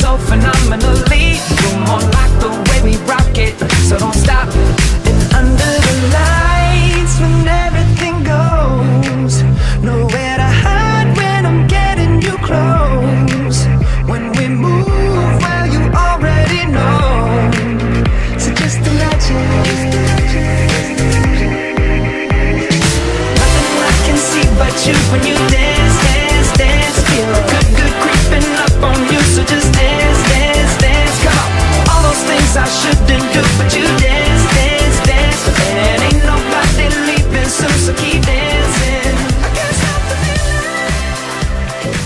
so phenomenally. You're more like the way we rock it, so don't stop. And under the lights, when everything goes, nowhere to hide when I'm getting you close. When we move, well, you already know. So just imagine. Nothing I can see but you when you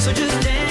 So just dance.